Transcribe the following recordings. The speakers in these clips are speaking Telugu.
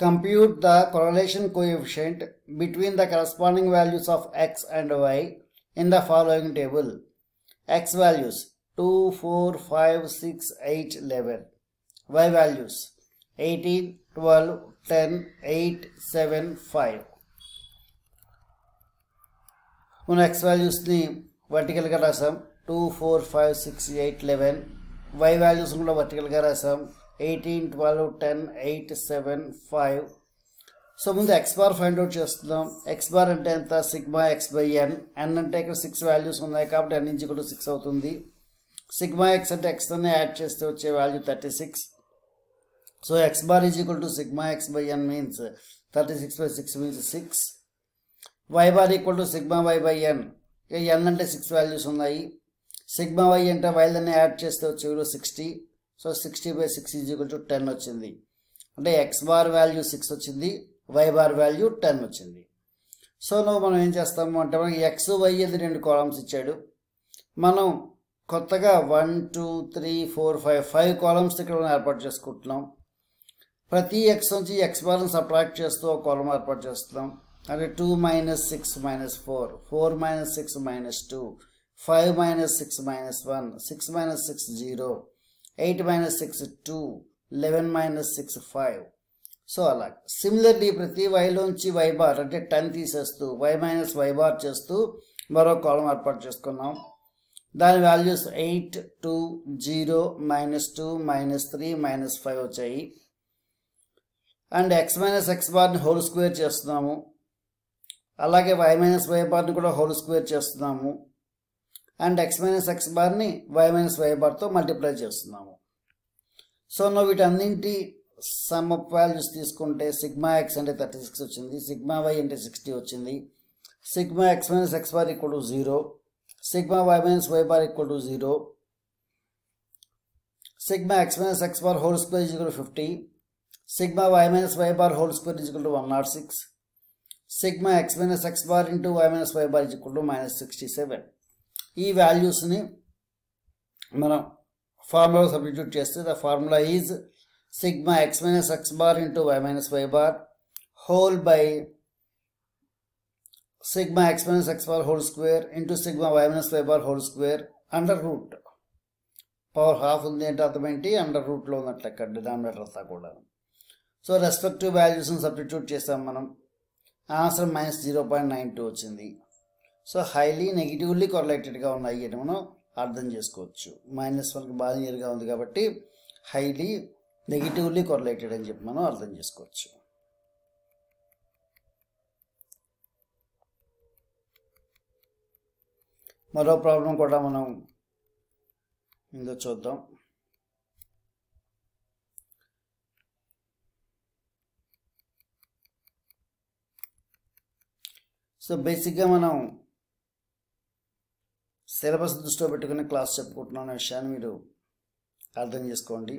Compute the correlation coefficient between the corresponding values of x and y in the following table. x values 2, 4, 5, 6, 8, 11. y values 18, 12, 10, 8, 7, 5. మన ఎక్స్ వాల్యూస్ని వర్టికల్గా రాసాం two four five six eight eleven Y values కూడా వర్టికల్గా రాసాం eighteen twelve ten eight seven five so ముందు ఎక్స్ బార్ ఫైండ్ అవుట్ చేస్తున్నాం. ఎక్స్ బార్ అంటే ఎంత? Sigma x by n n అంటే ఇక్కడ సిక్స్ వాల్యూస్ ఉన్నాయి కాబట్టి ఎన్ నుంచి కూడా సిక్స్ అవుతుంది. సిగ్మా ఎక్స్ అంటే ఎక్స్తోనే యాడ్ చేస్తే వచ్చే value thirty six so x bar is equal to sigma x by n means thirty six by six means six y bar equal to sigma y by n n అంటే సిక్స్ వాల్యూస్ ఉన్నాయి. సిగ్మా వై అంటే వైల్ని యాడ్ చేస్తే వచ్చే విలువ sixty so sixty by six is equal to ten వచ్చింది. అంటే ఎక్స్ బార్ వాల్యూ సిక్స్ వచ్చింది వై బార్ వాల్యూ టెన్ వచ్చింది. సో నువ్వు మనం ఏం చేస్తాము అంటే మనకి ఎక్స్ వై అది రెండు కాలమ్స్ ఇచ్చాడు. మనం కొత్తగా one two three four five five columns ఇక్కడ మనం ఏర్పాటు చేసుకుంటున్నాం. ప్రతి ఎక్స్ నుంచి ఎక్స్ బార్ని సబ్ట్రాక్ట్ చేస్తూ ఒక కాలం ఏర్పాటు చేస్తున్నాం. అంటే two minus six minus four four minus six minus two five minus six minus one six minus six zero eight minus six two eleven minus six five. So అలా. సిమిలర్లీ ప్రతి వైలోంచి వై బార్ అంటే టెన్ తీసేస్తూ వై మైనస్ వై బార్ చేస్తూ మరో కాలం ఏర్పాటు చేసుకున్నాం. దాని values eight two zero minus two minus three minus five వచ్చాయి. అండ్ ఎక్స్ మైనస్ ఎక్స్ బార్ని హోల్ స్క్వేర్ చేస్తున్నాము. అలాగే వై మైనస్ వై బార్ని కూడా హోల్ స్క్వేర్ చేస్తున్నాము. అండ్ ఎక్స్ మైనస్ ఎక్స్ బార్ని వై మైనస్ వై బార్తో మల్టిప్లై చేస్తున్నాము. సో నువ్వు వీటన్నింటి సమ్ ఆఫ్ వాల్యూస్ తీసుకుంటే సిగ్మా ఎక్స్ అంటే థర్టీ సిక్స్ వచ్చింది సిగ్మా వై అంటే సిక్స్టీ వచ్చింది. Sigma x minus x bar equal to zero sigma y minus y bar equal to zero sigma x minus x bar whole square is equal to fifty sigma y minus y bar whole square is equal to one not six sigma x minus x bar into y minus y bar is equal to minus sixty seven ఈ వాల్యూస్ని మనం ఫార్ములా సబ్స్టిట్యూట్ చేస్తే the formula is sigma x minus x bar into y minus y bar whole by sigma x minus x bar whole square into sigma y minus y bar whole square under root. Power half ఉంది అంటే అర్థం ఏంటి? అండర్ రూట్లో ఉన్నట్లు ఎక్కడ డినామినేటర్ అంతా కూడా. సో రెస్పెక్టివ్ వాల్యూస్ని సబ్స్టిట్యూట్ చేస్తాం మనం. Answer minus zero point nine two వచ్చింది. సో హైలీ నెగిటివ్లీ కొరలేటెడ్గా ఉన్నాయి అని మనం అర్థం చేసుకోవచ్చు. మైనస్ వన్కి బాగా నియర్గా ఉంది కాబట్టి హైలీ నెగిటివ్లీ కొరలేటెడ్ అని చెప్పి మనం అర్థం చేసుకోవచ్చు. మరో ప్రాబ్లం కూడా మనం ఇందో చూద్దాం. సో బేసిక్గా మనం సిలబస్ దృష్టిలో పెట్టుకునే క్లాస్ చెప్పుకుంటున్నాను అనే విషయాన్ని మీరు అర్థం చేసుకోండి.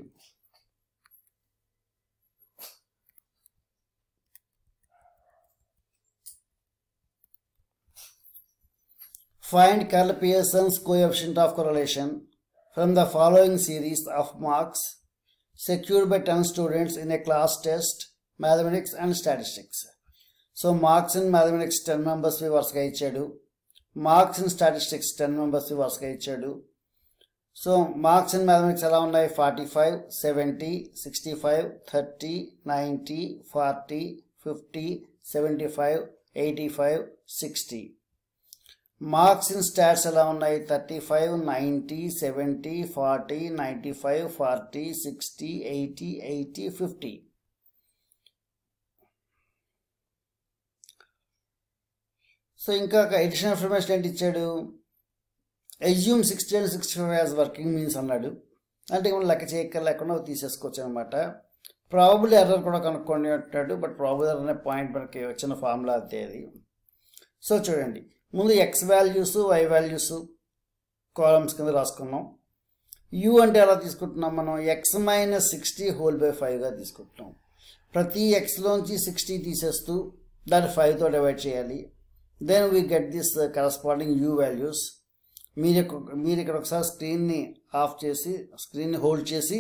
Find Karl Pearson's coefficient of correlation from the following series of marks secured by ten students in a class test mathematics and statistics so marks in mathematics ten members వి వరుసగా ఇచ్చాడు. Marks in statistics ten members వరుసగా ఇచ్చాడు. సో మార్క్స్ ఇన్ మ్యాథమెటిక్స్ ఎలా ఉన్నాయి? Forty five seventy sixty five thirty ninety forty fifty seventy five eighty five sixty. Marks in stats ఎలా ఉన్నాయి? Thirty five ninety seventy forty ninety five forty sixty eighty eighty fifty. So ఇంకా ఎడిషనల్ ఇన్ఫర్మేషన్ ఏంటి ఇచ్చాడు. Assume sixty and sixty five as working means అన్నాడు. అంటే మనం లెక్క చేయక లేకుండా తీసేసుకోవచ్చు అనమాట ప్రాబుల్ ఎర్రర్ కూడా కనుక్కోండి అంటాడు బట్ ప్రాబుల్ ఎర్రర్ అనే పాయింట్ మనకి వచ్చిన ఫార్ములా అంతే అది. సో చూడండి ముందు X values Y values columns కింద రాసుకున్నాం యూ అంటే ఎలా తీసుకుంటున్నాం మనం? X minus sixty whole by ఫైవ్గా తీసుకుంటున్నాం. ప్రతి ఎక్స్లోంచి సిక్స్టీ తీసేస్తూ దాన్ని ఫైవ్తో డివైడ్ చేయాలి. Then we get this corresponding u values మీరు మీరు ఇక్కడ ఒకసారి స్క్రీన్ని ఆఫ్ చేసి స్క్రీన్ని హోల్డ్ చేసి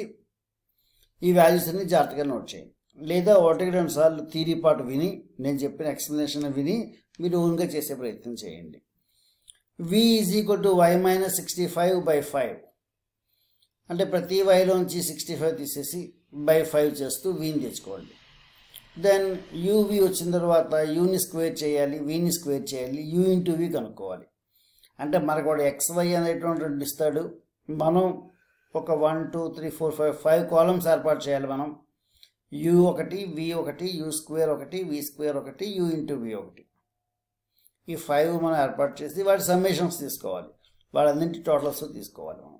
ఈ వాల్యూస్ అన్ని జాగ్రత్తగా నోట్ చేయండి. లేదా ఒకటికి రెండు సార్లు థీరీ పార్ట్ విని నేను చెప్పిన ఎక్స్ప్లెనేషన్ విని మీరు ఓన్గా చేసే ప్రయత్నం చేయండి. V is equal to y minus sixty five by five అంటే ప్రతి వైలోంచి సిక్స్టీ ఫైవ్ తీసేసి బై ఫైవ్ చేస్తూ వీని తెచ్చుకోండి. దెన్ యూవి వచ్చిన తర్వాత యూని స్క్వేర్ చేయాలి వీని స్క్వేర్ చేయాలి యూ ఇంటూ వి కనుక్కోవాలి. అంటే మనకు వాడు ఎక్స్ వై అనేటువంటి ఇస్తాడు. మనం ఒక one two three four five five columns ఏర్పాటు చేయాలి మనం. యూ ఒకటి వి ఒకటి యూ స్క్వేర్ ఒకటి వి స్క్వేర్ ఒకటి యూ ఇంటూ వి ఒకటి. ఈ ఫైవ్ మనం ఏర్పాటు చేసి వాటి సమ్మేషన్స్ తీసుకోవాలి. వాడన్నింటి టోటల్స్ తీసుకోవాలి మనం.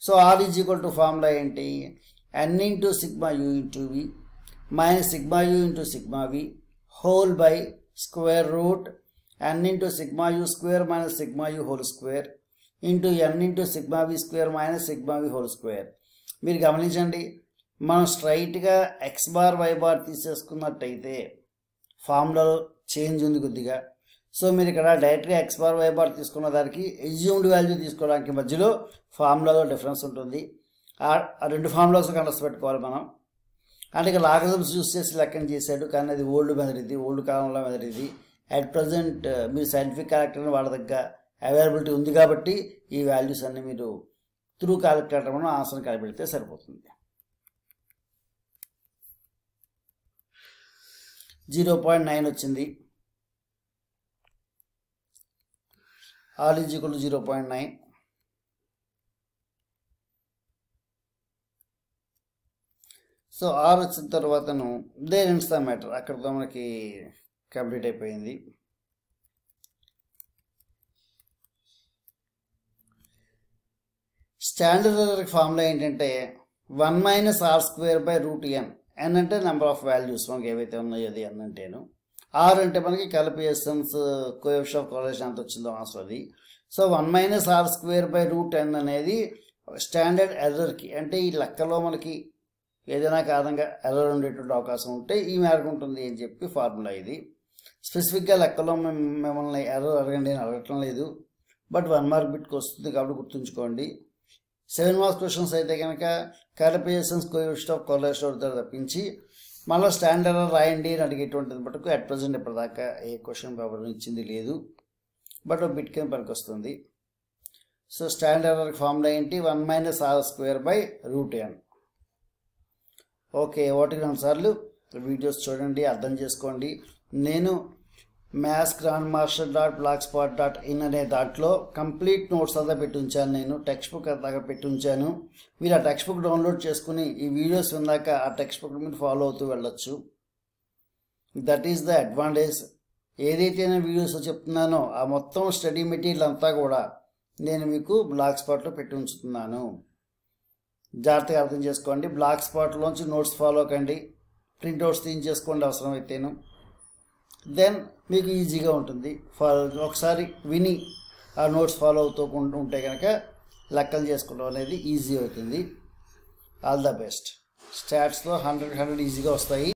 So r is equal to formula ఏంటి? N into sigma u into v minus sigma u into sigma v whole by square root n into sigma u square minus sigma u whole square into n into sigma v square minus sigma v whole square మీరు గమనించండి మనం స్ట్రైట్గా ఎక్స్ బార్ వై బార్ తీసేసుకున్నట్టయితే ఫార్ములాలో చేంజ్ ఉంది కొద్దిగా. సో మీరు ఇక్కడ డైరెక్ట్గా ఎక్స్ బార్ వై బార్ తీసుకున్న దానికి ఎజ్యూమ్డ్ వాల్యూ తీసుకోవడానికి మధ్యలో ఫార్ములాలో డిఫరెన్స్ ఉంటుంది. ఆ ఆ రెండు ఫార్ములాస్ కండస్ పెట్టుకోవాలి మనం. అంటే ఇక లాగజమ్స్ యూస్ చేసి లెక్కన చేశాడు. కానీ అది ఓల్డ్ మెథడ్ ఓల్డ్ కాలంలో మెథడ్ ఇది అట్ ప్రజెంట్ మీరు సైంటిఫిక్ క్యారెక్టర్ని వాళ్ళ దగ్గర అవైలబిలిటీ ఉంది కాబట్టి ఈ వాల్యూస్ అన్నీ మీరు త్రూ క్యాలిక్యులేటర్ మనం ఆన్సర్ కలిపెడితే సరిపోతుంది. జీరో పాయింట్ నైన్ వచ్చింది. All is equal zero point nine. So ఆరు వచ్చిన తర్వాతను దేర్ ఎండ్స్ ద మ్యాటర్. అక్కడితో మనకి కంప్లీట్ అయిపోయింది. స్టాండర్డ్ ఫార్ములా ఏంటంటే one minus r square by root n. N అంటే నెంబర్ ఆఫ్ వాల్యూస్ మనకి ఏవైతే ఉన్నాయో అది ఎన్ అంటేను. ఆర్ అంటే మనకి కలిపి ఎసెన్స్ కోఎఫ్ ఆఫ్ కాలేజ్ ఎంత వచ్చిందో answer so one minus r square by root n అనేది స్టాండర్డ్ ఎర్రర్కి అంటే ఈ లెక్కలో మనకి ఏదైనా కారణంగా ఎర్రర్ ఉండేటువంటి అవకాశం ఉంటే ఈ మేరకు ఉంటుంది అని చెప్పి ఫార్ములా ఇది. స్పెసిఫిక్గా లెక్కలో మిమ్మల్ని ఎర్రర్ అడగండి అని అడగటం లేదు. బట్ వన్ మార్క్ బిట్కి వస్తుంది కాబట్టి గుర్తుంచుకోండి. సెవెన్ మార్క్స్ క్వశ్చన్స్ అయితే కనుక క్యాలిపియేషన్స్ కోయిస్ట్ ఆఫ్ కొలెస్ట్రాల్ తప్పించి మళ్ళీ స్టాండర్డ్ రాయండి అని అడిగేటువంటిది మటుకు అట్ ప్రజెంట్ ఇప్పటిదాకా ఏ క్వశ్చన్ పేపర్ ఇచ్చింది లేదు. బట్ బిట్ కింద పనికి వస్తుంది. సో స్టాండర్డ్ ఫార్ములా ఏంటి? One minus r square by root n okay ఒకటి రెండు సార్లు వీడియోస్ చూడండి అర్థం చేసుకోండి. నేను maths grand master dot black spot dot in అనే దాంట్లో కంప్లీట్ నోట్స్ అంతా పెట్టి ఉంచాను నేను. టెక్స్ట్ బుక్ అంతా పెట్టి ఉంచాను. మీరు ఆ టెక్స్ట్ బుక్ డౌన్లోడ్ చేసుకుని ఈ వీడియోస్ విన్నాక ఆ టెక్స్ట్ బుక్ మీరు ఫాలో అవుతూ వెళ్ళొచ్చు. దట్ ఈస్ ద అడ్వాంటేజ్ ఏదైతే నేను వీడియోస్ చెప్తున్నానో ఆ మొత్తం స్టడీ మెటీరియల్ అంతా కూడా నేను మీకు బ్లాక్ స్పాట్లో పెట్టి ఉంచుతున్నాను. జాగ్రత్తగా అర్థం చేసుకోండి. బ్లాక్ స్పాట్లోంచి నోట్స్ ఫాలో కండి ప్రింట్అవుట్స్ తీయించేసుకోండి అవసరమైతేను దెన్ మీకు ఈజీగా ఉంటుంది. ఫాలో ఒకసారి విని ఆ నోట్స్ ఫాలో అవుతూ ఉంటే కనుక లెక్కలు చేసుకోవడం అనేది ఈజీ అవుతుంది. All the best. స్టాట్స్లో hundred hundred ఈజీగా వస్తాయి.